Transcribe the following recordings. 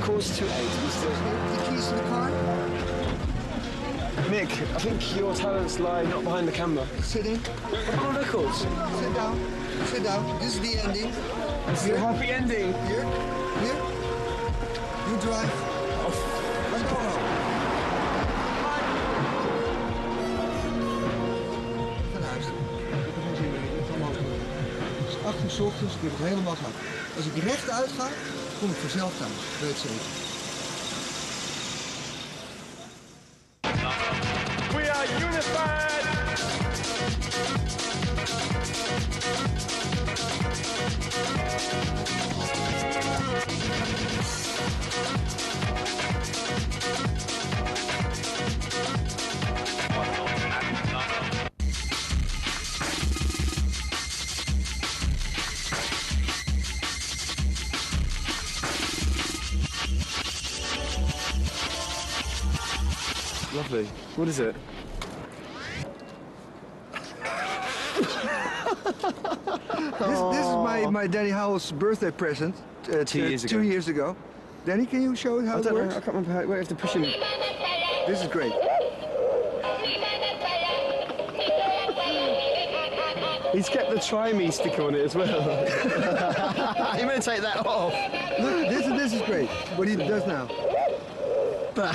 quarter to eight, Mister. The keys to the car. Nick, I think your talents lie not behind the camera. Sit in. On records. Sit down. Sit down. This is the ending. It's a happy ending. Here. Here. You drive. Let's go doen. Het is 8 uur 's ochtends. Ik heb het helemaal gehad. Als ik rechtuit ga, kom ik vanzelf thuis. Weet zeker. Lovely. What is it? This, this is my, my Danny Howells' birthday present. Uh, Two years Two ago. years ago. Danny, can you show it how I it don't know. works? I can't remember how. Wait, I have to push him. This is great. He's kept the try me sticker on it as well. You're going to take that off. Look, this, this is great. What he does now. Let's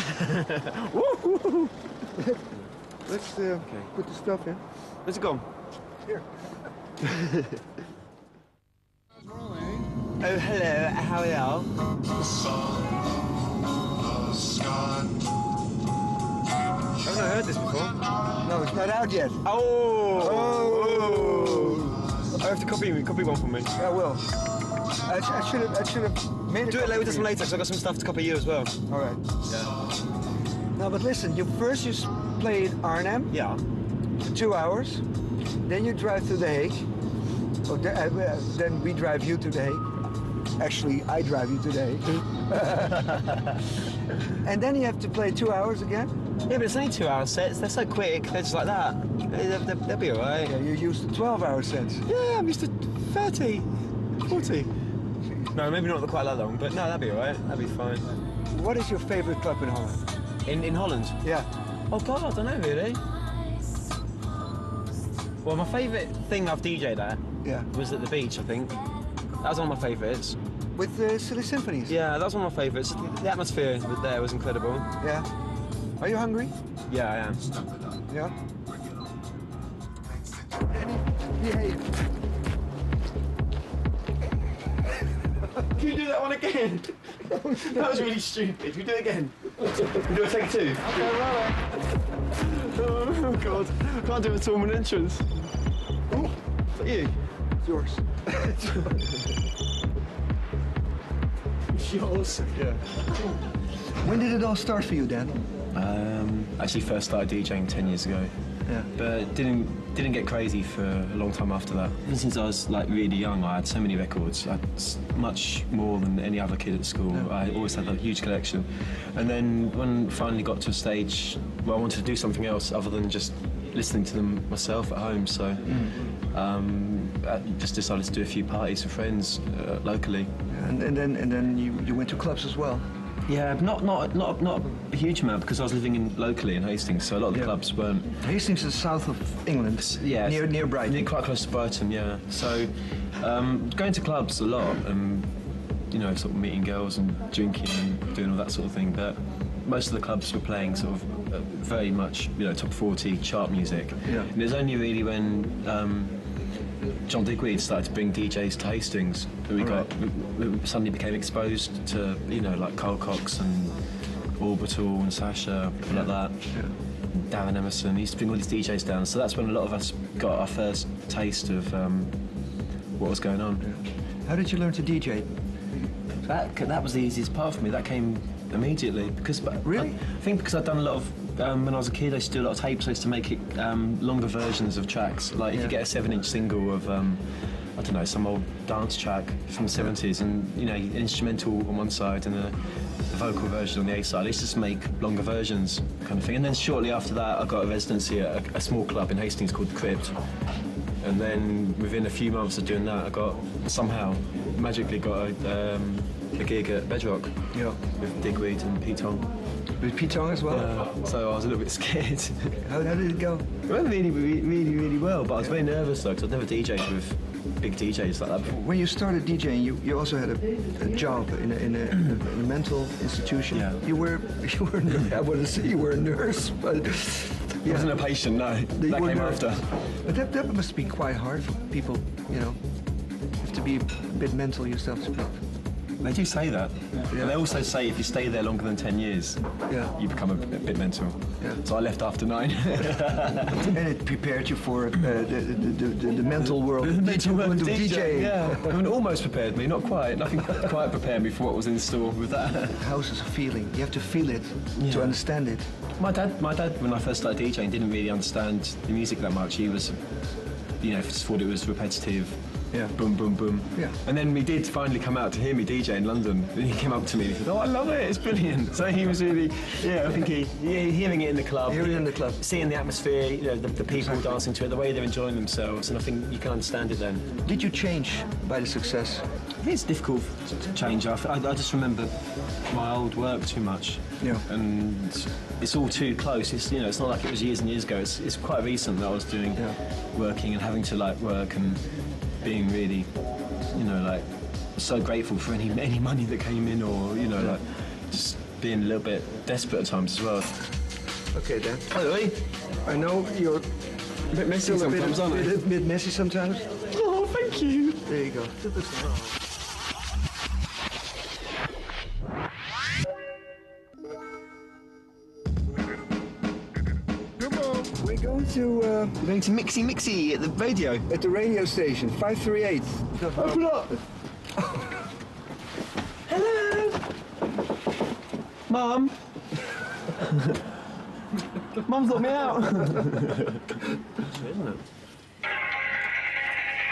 uh, put the stuff in. Where's it gone? Here. Oh, hello. How are you? I've not heard this before. No, it's not out yet. Oh. Oh. I have to copy copy one for me. I will. I, sh- I should have. I should have made it. Do it later. Do some later. Cause I got some stuff to copy you as well. All right. Yeah. No, but listen. You first you played Arnhem Yeah. for two hours, then you drive to The Hague. Uh, then we drive you to The Hague. Actually, I drive you today. And then you have to play two hours again. Yeah, but it's only two hour sets. They're so quick. They're just like that. They'll, they'll, they'll be alright. Yeah, you used the 12-hour sets. Yeah, I'm used to 30, 40. No, maybe not quite that long, but no, that'd be alright. That'd be fine. What is your favorite club in Holland? In in Holland? Yeah. Oh God, I don't know really. Well, my favourite thing I've DJ'd at Yeah. was at the beach. I think that was one of my favourites. With the Silly Symphonies. Yeah, that was one of my favourites. The atmosphere there was incredible. Yeah. Are you hungry? Yeah, I am. Yeah. Behave. Can you do that one again? that was really stupid. Can you do it again? Can you do a take two? Oh God, I can't do a tournament entrance. Oh, is that you? It's yours. It's yours. Yeah. When did it all start for you, Dan? Um, actually, first started DJing ten years ago, Yeah. but didn't didn't get crazy for a long time after that. And since I was like really young, I had so many records, I much more than any other kid at school. I always had a huge collection, and then when I finally got to a stage where I wanted to do something else other than just listening to them myself at home, so. Um, I just decided to do a few parties for friends uh, locally. And, and then and then you, you went to clubs as well. Yeah, not not not not a huge amount because I was living in locally in Hastings, so a lot of the Yeah. clubs weren't. Hastings is south of England. Yeah, Near near Brighton. near quite close to Brighton. Yeah, so um, going to clubs a lot and you know sort of meeting girls and drinking and doing all that sort of thing. But most of the clubs were playing sort of uh, very much you know top forty chart music. Yeah. And it was only really when. Um, John Digweed started to bring DJs to Hastings. We got we, we suddenly became exposed to you know like Carl Cox and Orbital and Sasha people like that. Darren Emerson he used to bring all these DJs down. So that's when a lot of us got our first taste of um, what was going on. How did you learn to DJ? That that was the easiest part for me. That came immediately because Really? I, I think because I'd done a lot of um, when I was a kid, I used to do a lot of tapes. I used to make it um, longer versions of tracks. Like if Yeah. you get a seven-inch single of um, I don't know some old dance track from the seventies, and you know instrumental on one side and a, the vocal version on the A side. I used to just make longer versions, kind of thing. And then shortly after that, I got a residency at a, a small club in Hastings called the Crypt. And then within a few months of doing that, I got somehow magically got a, um, a gig at Bedrock Yeah. with Digweed and Pete Tong. With Pete Tong as well? Uh, so I was a little bit scared. How, how did it go? it went really, really, really, well, but I was very nervous though, because I'd never DJed with big DJs like that before. When you started DJing, you, you also had a, a job in a, in, a, in a mental institution. Yeah. You were, you were, I wouldn't say you were a nurse, but I wasn't a patient, no. That came after. But that, that must be quite hard for people, you know. You have to be a bit mental yourself to They do say that. Yeah. And they also say if you stay there longer than 10 years, Yeah. you become a, bit- bit mental. Yeah. So I left after nine. And it prepared you for uh, the, the, the, the, the mental world. Mental world of DJ, DJing. Yeah. I mean, almost prepared me, not quite. Nothing quite prepared me for what was in store with that. House is a feeling. You have to feel it to understand it. My dad, my dad, when I first started DJing, didn't really understand the music that much. He was, you know, just thought it was repetitive. Yeah. Boom, boom, boom. Yeah. And then we did finally come out to hear me DJ in London. And he came up to me and he said, "Oh, I love it. It's brilliant." So he was really, yeah, I think he, yeah, hearing it in the club, Hearing it in the club. seeing the atmosphere, you know, the, the people dancing to it, the way they're enjoying themselves, and I think you can understand it then. Did you change by the success? It's difficult to change. I, I, I just remember my old work too much. Yeah. And it's all too close. It's you know, it's not like it was years and years ago. It's, it's quite recent that I was doing Yeah. working and having to like work and being really, you know, like so grateful for any any money that came in or you know like just being a little bit desperate at times as well. Okay, Dan. Hey, I know you're a bit messy still a bit, aren't I? bit, bit messy sometimes. Oh, thank you. There you go. Going to Mixy Mixy at the radio. at the radio station 538. Open up. Hello. Mum. Mum's let me out.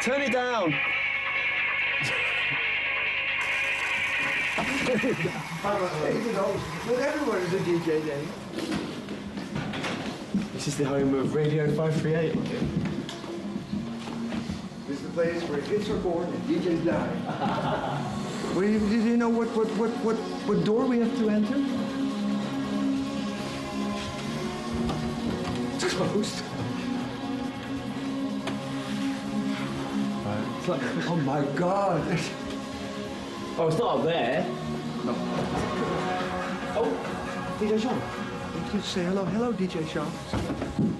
Turn it down. Everyone is a DJ then. This is the home of Radio 538. This is the place where hits are born and DJs die. well, you, did you know what, what, what, what, what door we have to enter? It's closed. It's like, oh my God. Oh, it's not up there. Oh, DJ Sean. You say hello, hello, DJ Sean.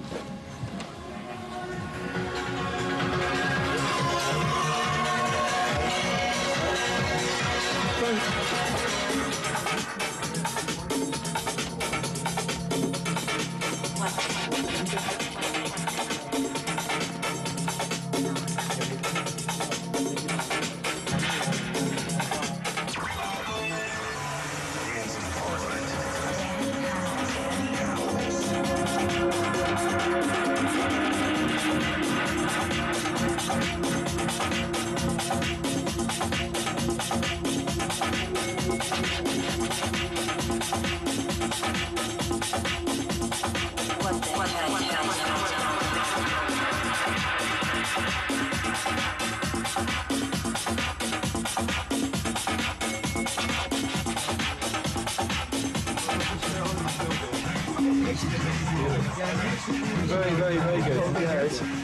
Very, very, very good.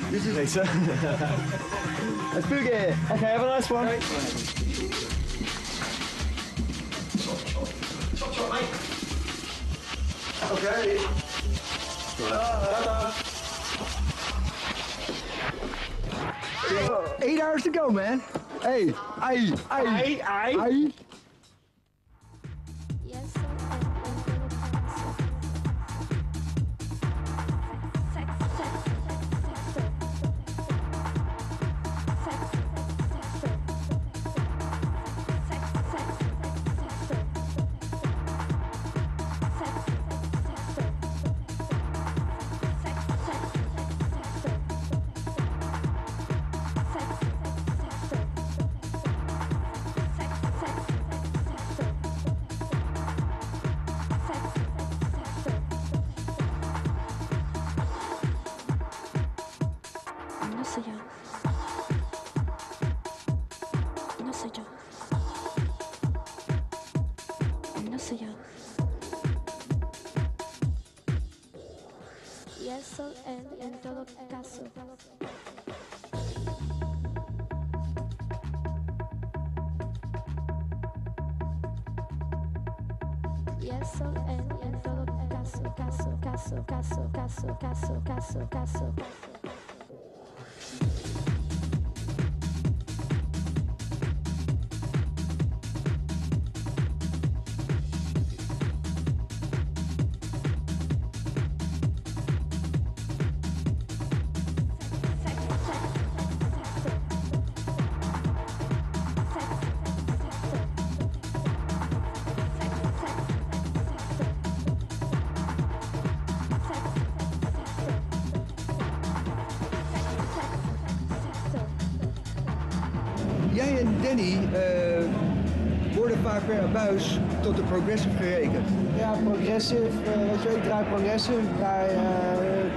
This is Later. Let's boogie. Okay, have a nice one. Chop, chop, mate. okay. Eight hours to go, man. Hey, hey, hey, hey. Yes, soy yo. No soy yo. No soy yo. Y eso en, en todo caso. Y eso en todo caso, caso, caso, caso, caso, caso, caso, caso. caso. Eh, worden vaak per abuis tot de progressive gerekend. Ja, progressive. eh, weet je wel, ik draai progressive, ik draai eh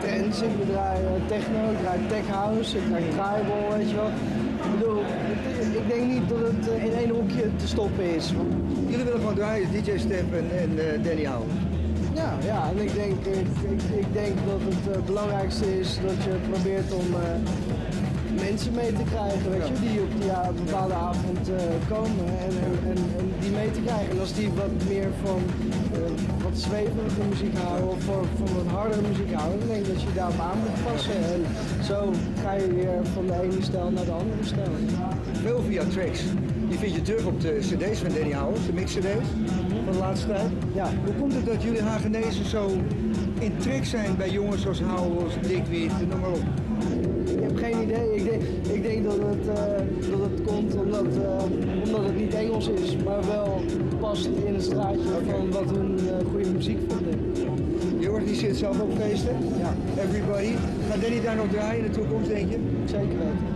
trance, ik draai techno, ik draai tech house, ik draai tribal, weet je wel. Ik bedoel, ik denk niet dat het in één hoekje te stoppen is. Jullie willen gewoon draaien, DJ Step en, en Danny House. ja, ja, en ik denk, ik, ik, ik denk dat het belangrijkste is dat je probeert om mensen mee te krijgen, weet je, die op die ja, bepaalde avond eh, komen en, en, die mee te krijgen. En als die wat meer van eh, wat zweverige muziek houden of van, van wat hardere muziek houden, dan denk ik dat je daarop aan moet passen. En zo ga je weer van de ene stijl naar de andere stijl. Veel via tracks. Die vind je terug op de cd's van Danny House, de mix-cd's van de laatste tijd. Ja. Hoe komt het dat jullie Hagenezen zo in trek zijn bij jongens zoals Howells, Dickweed, noem maar op? Ik heb geen idee. Ik denk, ik denk dat, het, eh, dat het komt omdat, eh, omdat het niet Engels is, maar wel past in het straatje van wat hun eh, goede muziek vinden. Je organiseert zelf ook feesten. Ja. Everybody. Gaat Danny daar nog draaien in de toekomst, denk je? Zeker weten.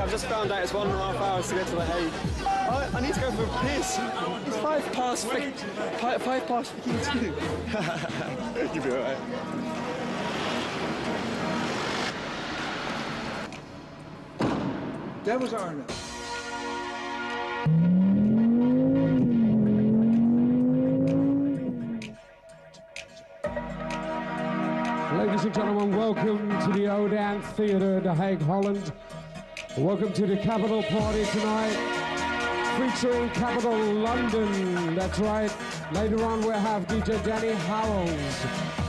I've just found out it's one and a half hours to get to the Hague. I, I need to go for a piss. It's five past five, five past two. You'll be alright. That was Arnhem. Ladies and gentlemen, welcome to the Odan Theatre, The Hague, Holland. Welcome to the Capital Party tonight, featuring Capital London. That's right. Later on, we'll have DJ Danny Howells.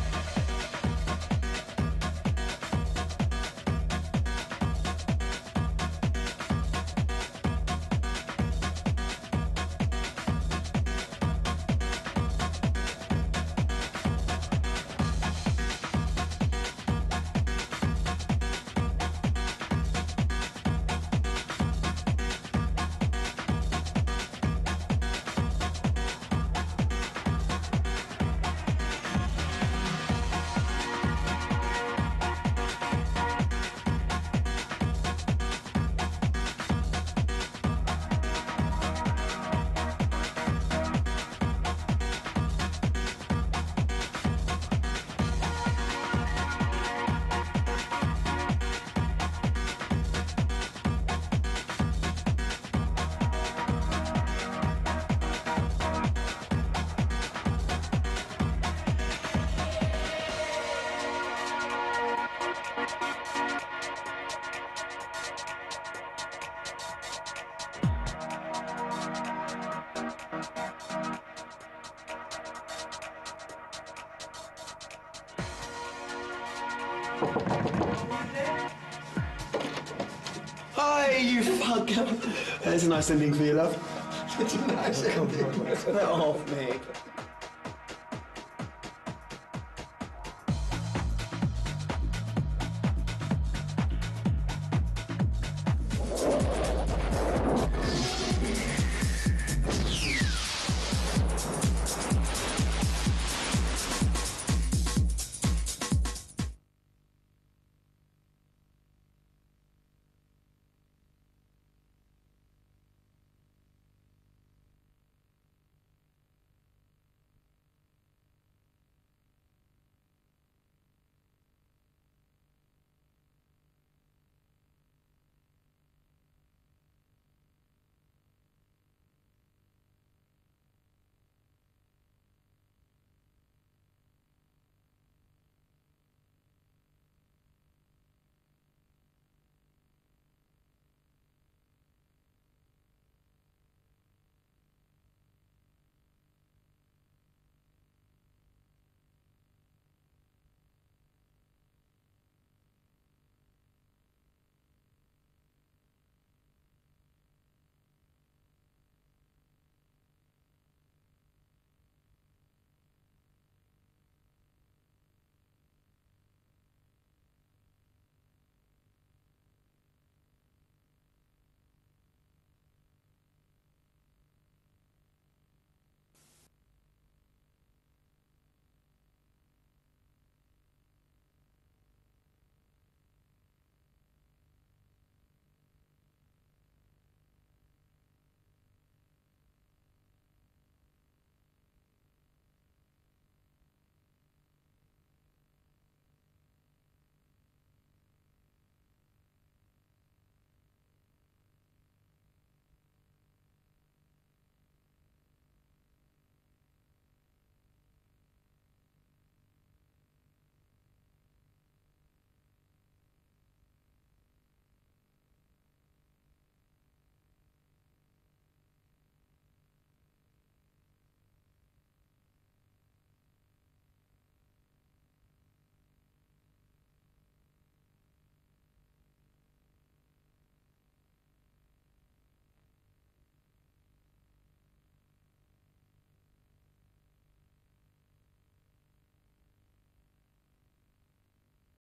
Hi, you fuck. There's a nice ending for you, love. Dit is een uitzending. Get off me.